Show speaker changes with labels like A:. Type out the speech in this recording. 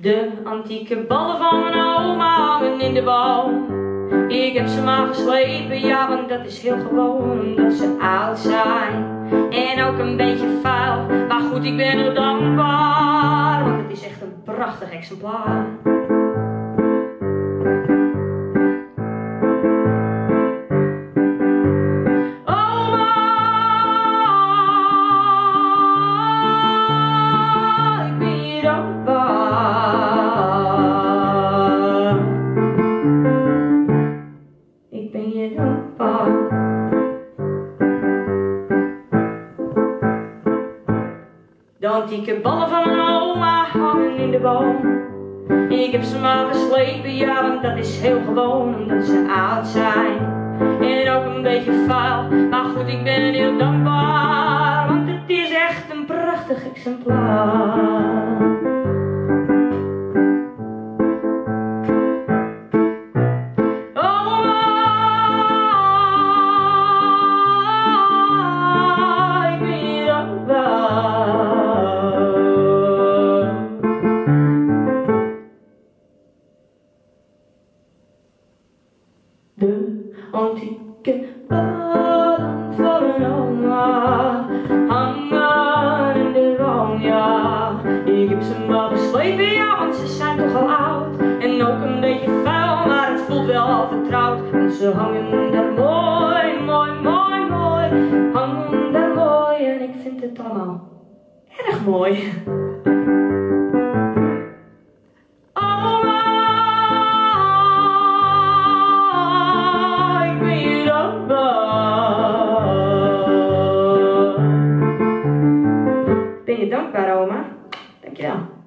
A: De antieke ballen van mijn oma hangen in de boom. Ik heb ze maar geslepen, ja, want dat is heel gewoon, omdat ze oud zijn. En ook een beetje vuil, maar goed, ik ben er dankbaar, want het is echt een prachtig exemplaar. De antieke ballen van mijn oma hangen in de boom. Ik heb ze maar geslepen, ja, want dat is heel gewoon, omdat ze oud zijn. En ook een beetje vuil, maar goed, ik ben heel dankbaar, want het is echt een prachtig exemplaar. De antieke van een oma hangen in de boom, ja. Ik heb ze maar geslepen, ja, want ze zijn toch al oud. En ook een beetje vuil, maar het voelt wel vertrouwd. Want ze hangen daar mooi, mooi, mooi, mooi. Hangen daar mooi en ik vind het allemaal erg mooi. Ben je dankbaar, oma? Dankjewel.